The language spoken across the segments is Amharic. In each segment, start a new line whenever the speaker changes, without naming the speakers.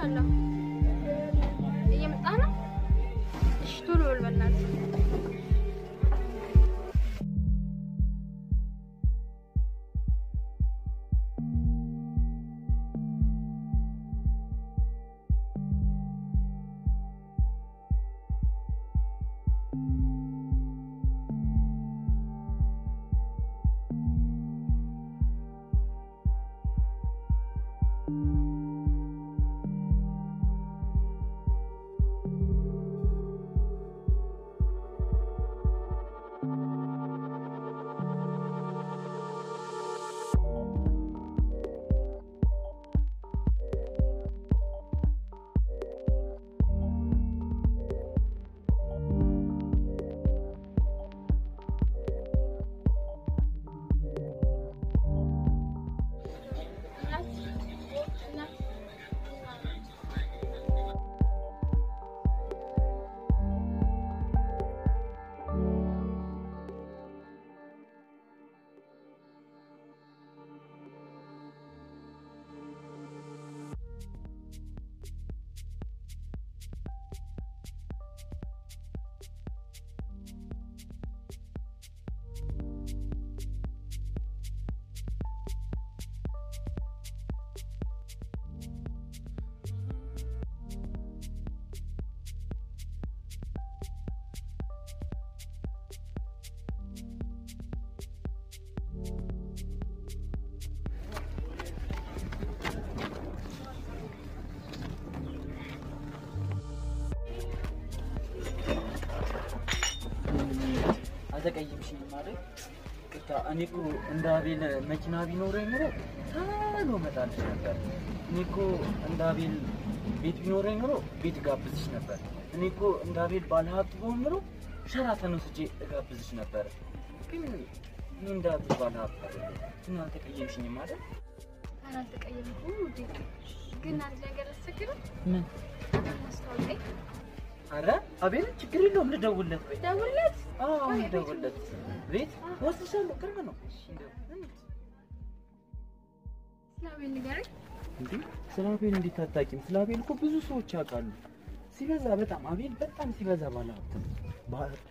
穿着。
አልተቀየምሽኝም ማለት በቃ እኔ እኮ እንደ አቤል መኪና ቢኖረኝ ኑሮ ቶሎ እመጣልሽ ነበር። እኔ እኮ እንደ አቤል ቤት ቢኖረኝ ኑሮ ቤት እጋብዝሽ ነበር። እኔ እኮ እንደ አቤል ባለሀብት ብሆን ኑሮ ሸራተን ወስጄ እጋብዝሽ ነበር። ግን እኔ እንደ አቤል ባለሀብት አይደለም። ግን አልተቀየምሽኝም ማለት
አልተቀየምኩም ግን አንድ ነገር አስቸግርም።
ምን?
ማስታወቂያ
አረ አቤል ችግር የለውም ልደውልለት
ደውልለት።
አዎ ልደውልለት ቤት ወስድሻለሁ ቅርብ ነው
ስለ አቤል
እንዴት አታውቂም? ስለ አቤል እኮ ብዙ ሰዎች ያውቃሉ። ሲበዛ በጣም አቤል በጣም ሲበዛ ባለሀብት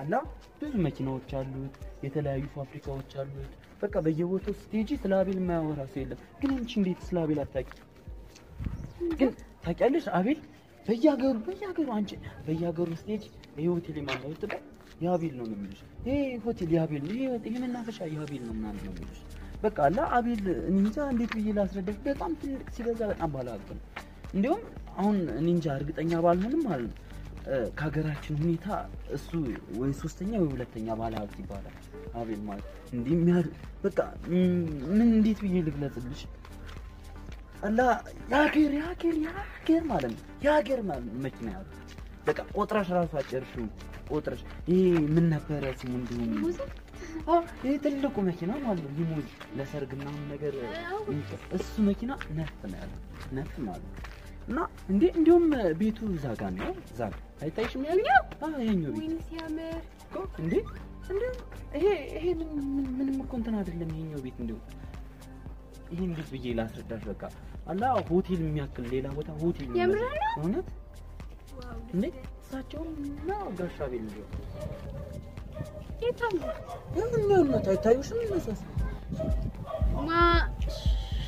አላ ብዙ መኪናዎች አሉት፣ የተለያዩ ፋብሪካዎች አሉት። በቃ በየቦታው ስትሄጂ ስለ አቤል የማያወራ ሰው የለም። ግን አንቺ እንዴት ስለ አቤል አታውቂም? ግን ታውቂያለሽ አቤል በየሀገሩ በየሀገሩ አንቺ በየሀገሩ ስትሄጂ ይሄ ሆቴል የማን ነው ብትባይ የአቤል ነው የሚሉሽ። ይሄ ሆቴል የአቤል ነው፣ ይሄ መናፈሻ የአቤል ነው ምናምን ነው የሚሉሽ። በቃ አላ አቤል እንጃ እንዴት ብዬ ላስረዳሽ፣ በጣም ትልቅ ሲበዛ በጣም ባለሀብት ነው። እንዲሁም አሁን እንጃ እርግጠኛ ባልሆንም ማለት ነው ከሀገራችን ሁኔታ እሱ ወይ ሶስተኛ ወይ ሁለተኛ ባለሀብት ይባላል አቤል ማለት እንዲህ በቃ ምን እንዴት ብዬ ልግለጽልሽ? አላ የሀገር የሀገር የሀገር ማለት ነው። የሀገር መኪና ያሉ በቃ ቆጥረሽ ራሱ አጨርሽው ቆጥረሽ ይሄ ምን ነበረ ስሙ እንዲሁም ይሄ ትልቁ መኪና ማለት ነው። ሊሞዝ ለሰርግ ምናምን ነገር እሱ መኪና ነፍ ነው ያለው። ነፍ ማለት ነው። እና እንዴ እንዲሁም ቤቱ እዛ ነው እዛ አይታይሽም ያኛው ያኛው ቤት።
ሲያምር።
እኮ እንዴ እንዲሁም ይሄ ይሄ ምን ምን- ምንም እኮ እንትን አይደለም ይሄኛው ቤት እንዲሁም ይሄ እንዴት ብዬ ላስረዳሽ በቃ። አላ ሆቴል የሚያክል ሌላ ቦታ ሆቴል ነው
የምር ነው?
እውነት? እንዴ? እሳቸውም እና ጋሻ ቤል
የት አሉ?
ምን ነው ታይታዩሽም እነሳስ
ማ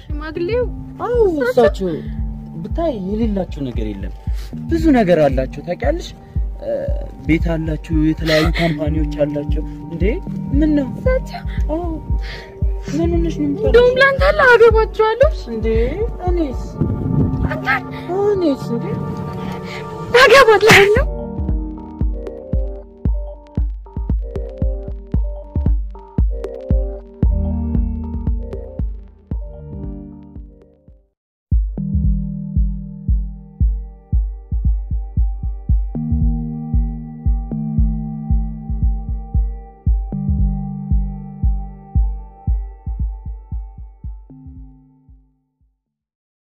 ሽማግሌው?
አው እሳቸው ብታይ የሌላቸው ነገር የለም። ብዙ ነገር አላቸው። ታውቂያለሽ። ቤት አላቸው፣ የተለያዩ ካምፓኒዎች አላቸው። እንዴ? ምን ነው?
እሳቸው
አዎ ምን ሆነሽ ነው?
እንደውም ላንተ አገባቸዋለሁ።
እንዴ? እኔስ?
አንተ
እኔስ? እንዴ
ታገባለህ ነው